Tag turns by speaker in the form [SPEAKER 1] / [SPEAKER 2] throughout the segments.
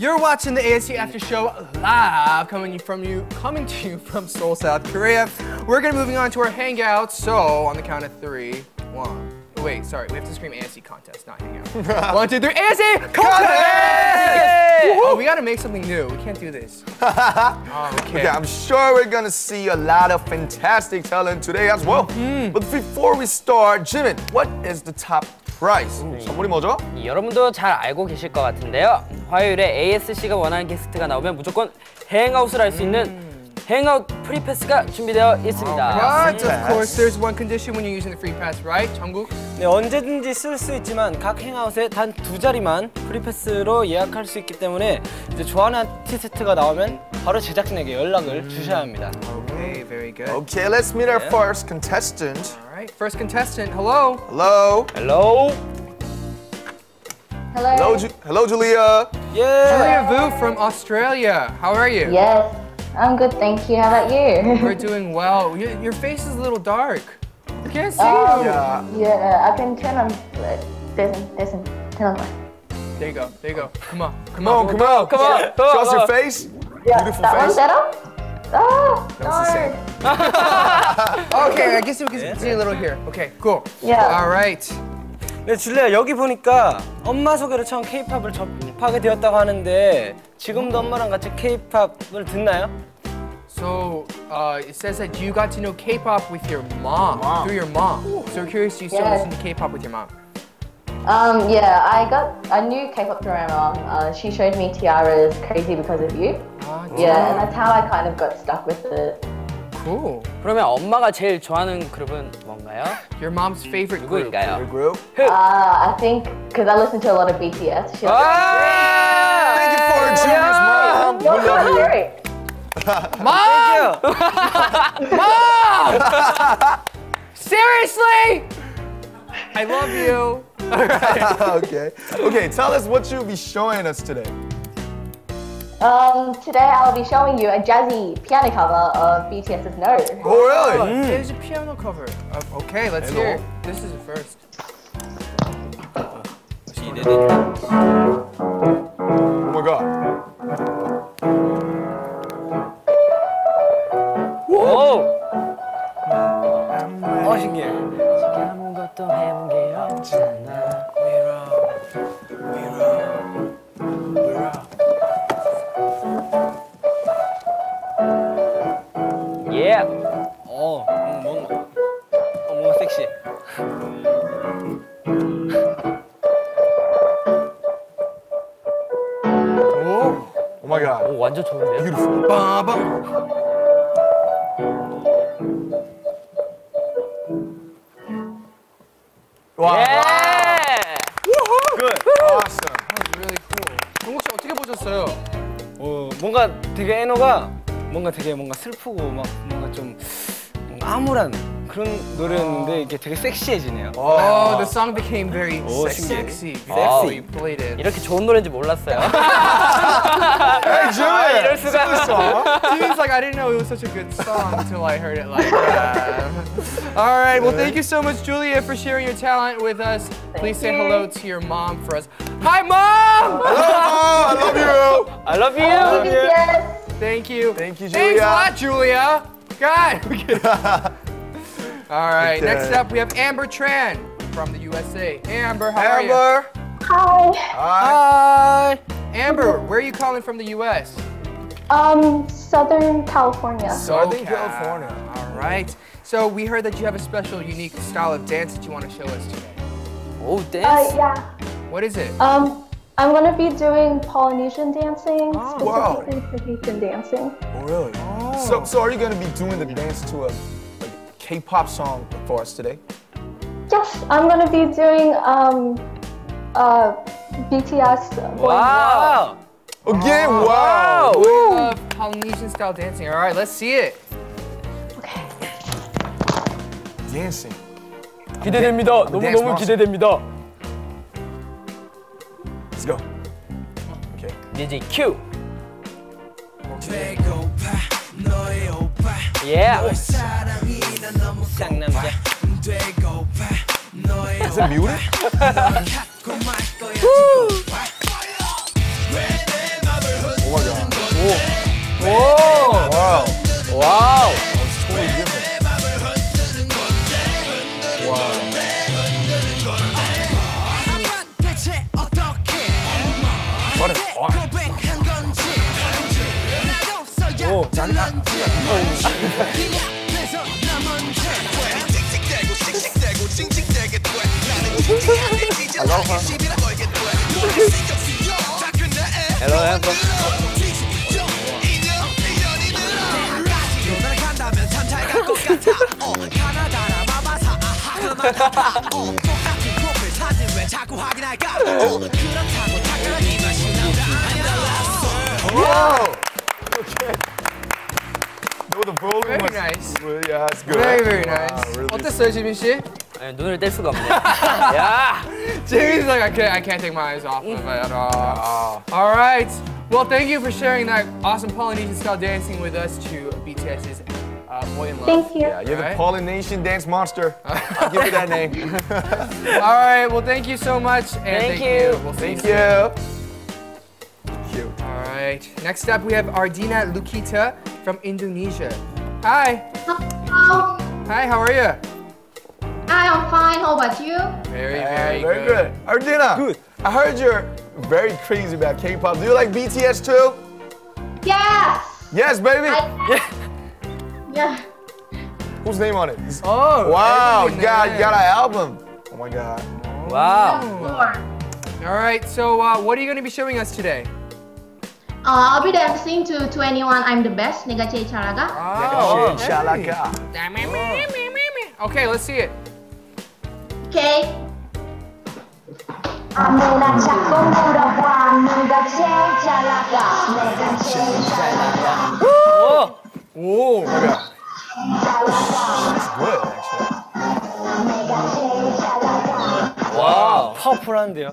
[SPEAKER 1] You're watching the ASC After Show live, coming from you, coming to you from Seoul, South Korea. We're gonna be moving on to our hangout. So on the count of three, one. oh, Wait, sorry, we have to scream ASC contest, not hangout. one, two, three, ASC contest! Oh, we gotta make something new. We can't do this. Oh, okay.
[SPEAKER 2] Okay, I'm sure we're gonna see a lot of fantastic talent today as well.
[SPEAKER 1] Mm-hmm.
[SPEAKER 2] But before we start, Jimin, what is the top prize? 선물이 뭐죠?
[SPEAKER 3] 여러분도 잘 알고 계실 것 같은데요. 화요일에 ASC가 원하는 게스트가 나오면 무조건 행아웃을 할 수 있는 행아웃 프리패스가 준비되어 있습니다.
[SPEAKER 1] But of course, there's one condition when you're using the free pass, right, 정국?
[SPEAKER 4] 네, 언제든지 쓸 수 있지만 각 행아웃에 단 두 자리만 프리 패스로 예약할 수 있기 때문에 이제 좋아하는 아티스트가 나오면 바로 제작진에게 연락을 주셔야 합니다.
[SPEAKER 1] Okay, very good.
[SPEAKER 2] Okay, let's meet our first contestant.
[SPEAKER 1] All right, first contestant, hello.
[SPEAKER 2] Hello.
[SPEAKER 3] Hello.
[SPEAKER 5] Hello.
[SPEAKER 2] Hello, Ju- Hello, Julia.
[SPEAKER 4] 예.
[SPEAKER 1] Julia Vu from Australia. How are you?
[SPEAKER 5] Yes, I'm good, thank you. How about you?
[SPEAKER 1] We're doing well. Your, your face is a little dark. I can't see
[SPEAKER 5] Um,
[SPEAKER 1] you.
[SPEAKER 2] Yeah.
[SPEAKER 5] yeah, I can turn on. Listen, listen, turn on.
[SPEAKER 1] There you go. There you go. Come on. Come
[SPEAKER 2] Come on,
[SPEAKER 1] on.
[SPEAKER 2] come on.
[SPEAKER 3] Come on, come
[SPEAKER 2] Show us your
[SPEAKER 3] come on.
[SPEAKER 2] face.
[SPEAKER 5] Yeah,
[SPEAKER 2] Beautiful
[SPEAKER 5] that
[SPEAKER 2] face.
[SPEAKER 5] one's better. Oh,
[SPEAKER 2] same.
[SPEAKER 1] Okay, I guess we can see a little here. Okay, cool.
[SPEAKER 5] Yeah.
[SPEAKER 1] All right.
[SPEAKER 4] 네, 줄리아 여기 보니까 엄마 소개로 처음 K-팝을 접하게 되었다고 하는데 지금도 엄마랑 같이 K-팝을 듣나요?
[SPEAKER 1] So uh, it says that you got to know K-pop with your mom,
[SPEAKER 2] Mom.
[SPEAKER 1] through your mom. So we're curious, you still
[SPEAKER 5] Yes.
[SPEAKER 1] listen to K-pop with your mom?
[SPEAKER 5] Um, yeah, I got I knew K-pop through my mom. Uh, she showed me Tiara's "Crazy Because of You."
[SPEAKER 1] Ah,
[SPEAKER 5] Yeah, and that's how I kind of got stuck with it.
[SPEAKER 1] cool.
[SPEAKER 3] 그러면 엄마가 제일 좋아하는 그룹은 뭔가요?
[SPEAKER 1] Your mom's favorite group.
[SPEAKER 3] 누구인가요?
[SPEAKER 2] Your group.
[SPEAKER 5] Uh, I think because I listen to a lot of BTS. She
[SPEAKER 3] 아!
[SPEAKER 2] Thank you for Julia's mom. We
[SPEAKER 5] You're
[SPEAKER 2] love
[SPEAKER 5] so
[SPEAKER 2] you.
[SPEAKER 5] great.
[SPEAKER 1] Mom! Mom! Seriously? I love you.
[SPEAKER 2] okay. Okay, tell us what you'll be showing us today.
[SPEAKER 5] Um, today I'll be showing you a jazzy piano cover of BTS's No.
[SPEAKER 2] Oh, really? Mm.
[SPEAKER 1] There's a piano cover. Uh, okay, let's
[SPEAKER 2] Hello.
[SPEAKER 1] hear. This is the first.
[SPEAKER 3] She
[SPEAKER 4] did it. Oh my god. Whoa! Whoa. Oh, she can
[SPEAKER 2] Oh my god.
[SPEAKER 3] 오, 완전 좋은데요?
[SPEAKER 1] Ba-ba.
[SPEAKER 2] Wow.
[SPEAKER 3] 예.
[SPEAKER 2] Good. Awesome.
[SPEAKER 1] That's really cool. 정국 씨 어떻게 보셨어요?
[SPEAKER 4] 어, 뭔가 되게 에너가 뭔가 되게 뭔가 슬프고 막 뭔가 좀 뭔가 암울한 그런 노래였는데 이게 되게 섹시해지네요.
[SPEAKER 1] Oh, the song became very
[SPEAKER 4] Oh,
[SPEAKER 1] sexy.
[SPEAKER 4] sexy.
[SPEAKER 1] Wow,
[SPEAKER 3] Sexy.
[SPEAKER 1] you played it.
[SPEAKER 3] 이렇게 좋은 노래인지 몰랐어요.
[SPEAKER 2] Hey, Jimmy.
[SPEAKER 3] 이럴 수가.
[SPEAKER 1] Seems like I didn't know it was such a good song until I heard it like that. All right, well, thank you so much, Julia, for sharing your talent with us. Please say
[SPEAKER 5] you.
[SPEAKER 1] hello to your mom for us. Hi, mom!
[SPEAKER 2] Hello, I love you.
[SPEAKER 3] I love you.
[SPEAKER 5] BTS.
[SPEAKER 1] Thank you.
[SPEAKER 2] Thank you,
[SPEAKER 1] Thanks a
[SPEAKER 2] Julia.
[SPEAKER 1] lot, Julia. God. All right, next up we have Amber Tran from the USA. Amber, how Amber. are you?
[SPEAKER 2] Hi.
[SPEAKER 5] Hi.
[SPEAKER 1] Hi. Amber, where are you calling from the US?
[SPEAKER 5] Um, Southern California.
[SPEAKER 2] Southern California.
[SPEAKER 1] All right. So we heard that you have a special, unique style of dance that you want to show us today.
[SPEAKER 3] Oh,
[SPEAKER 5] uh,
[SPEAKER 3] dance? Uh,
[SPEAKER 5] yeah.
[SPEAKER 1] What is it?
[SPEAKER 5] Um, I'm going to be doing Polynesian dancing,
[SPEAKER 1] oh,
[SPEAKER 5] specifically wow. Tahitian dancing.
[SPEAKER 2] Oh, really? Oh. So, so are you going to be doing the dance to a K-pop song for us today?
[SPEAKER 5] Yes, I'm gonna be doing um, uh, BTS. Boy
[SPEAKER 3] 와우.
[SPEAKER 2] Again,
[SPEAKER 1] Oh,
[SPEAKER 2] wow.
[SPEAKER 1] We love Polynesian style dancing. All right, let's see it.
[SPEAKER 5] Okay.
[SPEAKER 2] Dancing.
[SPEAKER 3] 기대됩니다. 너무
[SPEAKER 2] 댄스
[SPEAKER 3] 너무
[SPEAKER 2] 마스터.
[SPEAKER 3] 기대됩니다.
[SPEAKER 2] Let's go. Okay.
[SPEAKER 3] 뮤직 큐. Yeah.
[SPEAKER 4] 무슨
[SPEAKER 2] 미우래? 오마이갓. 오. 오. Muted?
[SPEAKER 3] Hello, hello.
[SPEAKER 2] Whoa! Okay. No, the volume
[SPEAKER 1] Very
[SPEAKER 2] was
[SPEAKER 1] nice.
[SPEAKER 2] really- Yeah, it's good.
[SPEAKER 1] Very very
[SPEAKER 2] Wow,
[SPEAKER 1] nice.
[SPEAKER 2] really
[SPEAKER 1] 어땠어요, 지민 씨?
[SPEAKER 3] 아니, 눈을 뗄 수가 없네. 야!
[SPEAKER 1] Jimmy's like I can't I can't take my eyes off of it at all. All right. Well, thank you for sharing that awesome Polynesian style dancing with us to BTS's uh, Boy in Love.
[SPEAKER 5] Thank you.
[SPEAKER 2] Yeah, you're the
[SPEAKER 1] Alright.
[SPEAKER 2] Polynesian dance monster. I'll give you that name.
[SPEAKER 1] All right. Well, thank you so much. And
[SPEAKER 3] Thank
[SPEAKER 1] thank,
[SPEAKER 3] you.
[SPEAKER 1] We'll see
[SPEAKER 2] Thank
[SPEAKER 1] soon.
[SPEAKER 2] you. Cute.
[SPEAKER 1] All right. Next up, we have Ardina Lukita from Indonesia. Hi.
[SPEAKER 6] Hello.
[SPEAKER 1] Hi. How are you?
[SPEAKER 6] Hi, I'm fine. How about you?
[SPEAKER 1] Very,
[SPEAKER 2] Hey,
[SPEAKER 1] very,
[SPEAKER 2] very good. Ardina,
[SPEAKER 4] Good.
[SPEAKER 2] I heard you're very crazy about K-pop. Do you like BTS too?
[SPEAKER 6] Yes.
[SPEAKER 2] Yes, baby.
[SPEAKER 6] I, yeah.
[SPEAKER 2] Whose name on it?
[SPEAKER 1] Oh.
[SPEAKER 2] Wow,
[SPEAKER 1] everything
[SPEAKER 2] you got, you got an album. Oh my God.
[SPEAKER 3] Wow.
[SPEAKER 6] More.
[SPEAKER 1] All right. So, uh, what are you going to be showing us today?
[SPEAKER 6] Uh, I'll be dancing to 2NE1 I'm the Best, Negache Charaga.
[SPEAKER 1] Oh,
[SPEAKER 2] Charaga. Oh.
[SPEAKER 1] Okay, let's see it.
[SPEAKER 6] Okay.
[SPEAKER 7] 아무나 찾고 Wow, 누가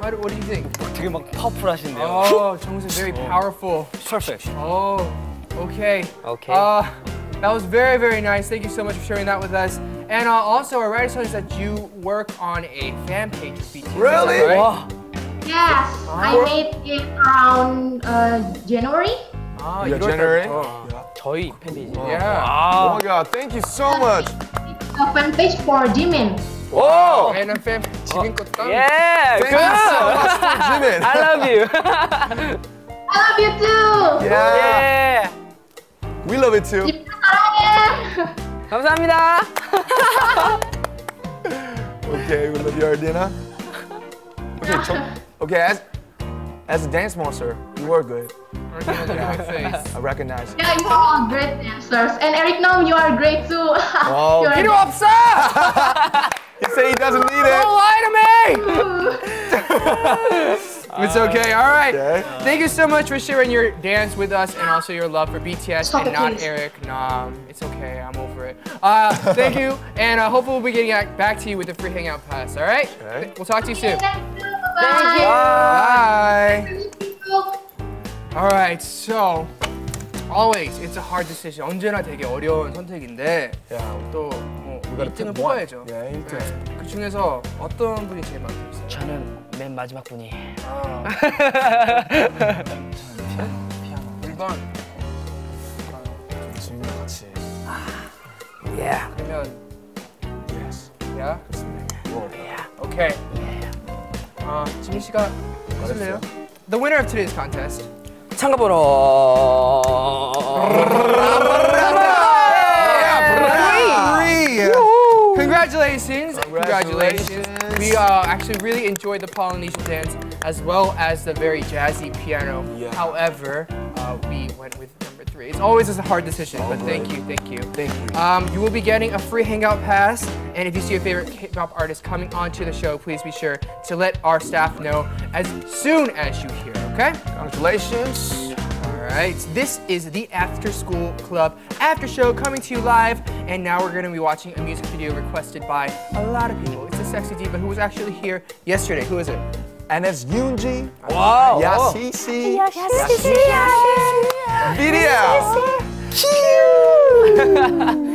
[SPEAKER 1] How do, what do you think?
[SPEAKER 4] 되게 막 파워풀하신데요.
[SPEAKER 1] Oh, 정우's very powerful.
[SPEAKER 4] Perfect.
[SPEAKER 1] Oh, okay.
[SPEAKER 3] Okay.
[SPEAKER 1] Uh, that was very, very nice. Thank you so much for sharing that with us. And uh, also, our writer told us that you work on a fan page of BTS.
[SPEAKER 2] Really?
[SPEAKER 1] Right?
[SPEAKER 4] 와,
[SPEAKER 6] Yes. I made it around uh, January.
[SPEAKER 1] 아,
[SPEAKER 2] You got
[SPEAKER 1] 이럴
[SPEAKER 2] January?
[SPEAKER 1] 때부터.
[SPEAKER 3] 저희 팬페이지.
[SPEAKER 1] Yeah.
[SPEAKER 2] Oh my God, thank you so much.
[SPEAKER 6] A fan page for Jimin.
[SPEAKER 2] Oh,
[SPEAKER 1] And a fan Jimin got done.
[SPEAKER 3] Yeah,
[SPEAKER 2] Thank good. you.
[SPEAKER 3] I love you.
[SPEAKER 6] I love you too.
[SPEAKER 2] Yeah.
[SPEAKER 3] yeah.
[SPEAKER 2] We love it too.
[SPEAKER 3] 감사합니다.
[SPEAKER 2] okay, we love you, Ardina. Okay, so, okay, as as a dance monster, you were good.
[SPEAKER 1] I
[SPEAKER 2] recognize.
[SPEAKER 6] Yeah, you are all great dancers. And Eric Nam you are great too.
[SPEAKER 2] Oh,
[SPEAKER 6] you are
[SPEAKER 2] he said he doesn't
[SPEAKER 1] don't lie to me! It's okay. All right.
[SPEAKER 2] Okay.
[SPEAKER 1] Thank you so much for sharing your dance with us and also your love for BTS
[SPEAKER 6] Stop
[SPEAKER 1] and
[SPEAKER 6] it,
[SPEAKER 1] not
[SPEAKER 6] please.
[SPEAKER 1] Eric Nam. It's okay. I'm over it. Uh, thank you, and uh, hopefully we'll be getting back to you with the free hangout pass. All right.
[SPEAKER 2] Okay.
[SPEAKER 1] We'll talk to you soon.
[SPEAKER 6] Bye.
[SPEAKER 1] Bye.
[SPEAKER 6] Bye.
[SPEAKER 1] All right. So. Always, it's a hard decision. 언제나 되게 어려운 선택인데
[SPEAKER 2] yeah.
[SPEAKER 1] 또 뭐
[SPEAKER 2] gotta
[SPEAKER 1] 1등을
[SPEAKER 2] pick one.
[SPEAKER 1] 뽑아야죠.
[SPEAKER 2] Yeah, 일등.
[SPEAKER 1] 네. 그 중에서 어떤 분이 제일 마음에 들었어요?
[SPEAKER 3] 저는 맨 마지막 분이.
[SPEAKER 1] 1번.
[SPEAKER 2] 지민이 같이.
[SPEAKER 3] Yeah.
[SPEAKER 1] 그러면
[SPEAKER 2] Yes.
[SPEAKER 1] 야. 오케이. 아, 지민 씨가 하실래요? The winner of today's contest.
[SPEAKER 3] 참가번호.
[SPEAKER 1] Congratulations.
[SPEAKER 2] Congratulations.
[SPEAKER 1] We uh, actually really enjoyed the Polynesian dance as well as the very jazzy piano.
[SPEAKER 2] Yeah.
[SPEAKER 1] However, uh, we went with number three. It's always a hard decision, but thank you, thank you.
[SPEAKER 2] Thank you.
[SPEAKER 1] Um, you will be getting a free Hangout pass, and if you see your favorite K-pop artist coming onto the show, please be sure to let our staff know as soon as you hear. Okay?
[SPEAKER 2] Congratulations.
[SPEAKER 1] All right. this is the After School Club after show coming to you live, and now we're gonna be watching a music video requested by a lot of people. It's a sexy diva who was actually here yesterday. Who is it?
[SPEAKER 2] And it's Yoonji.
[SPEAKER 3] Wow.
[SPEAKER 2] Yasisi.
[SPEAKER 7] Yasisi.
[SPEAKER 2] Video.
[SPEAKER 8] Cute.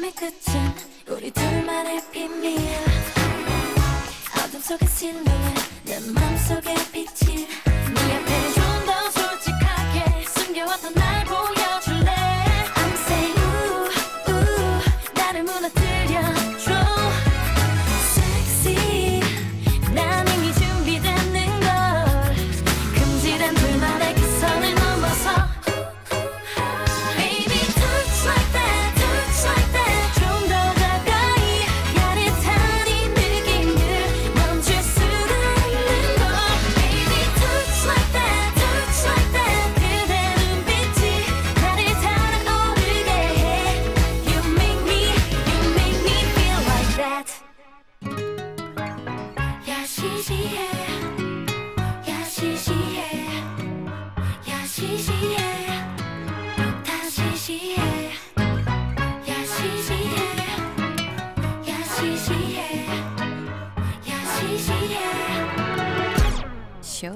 [SPEAKER 8] 밤의 끝은 우리 둘만의 비밀 어둠 속의 실루엣 내 맘속의 빛이 네 앞에 좀 더 솔직하게 숨겨왔던 나.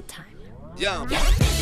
[SPEAKER 8] time.